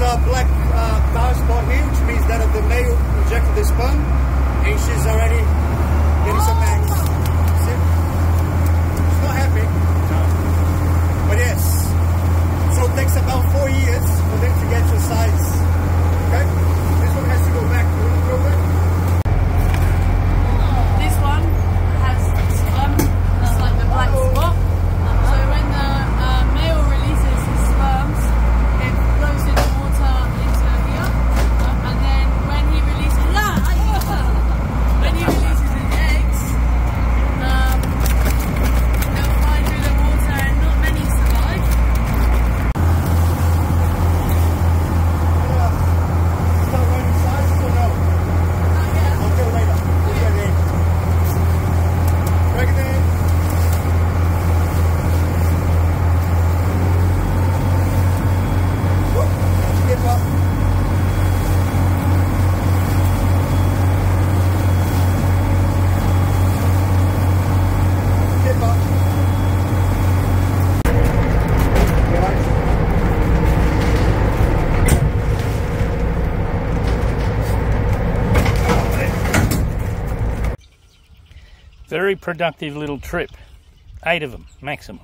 uh, black uh, cars for which means that of the male Very productive little trip. Eight of them, maximum.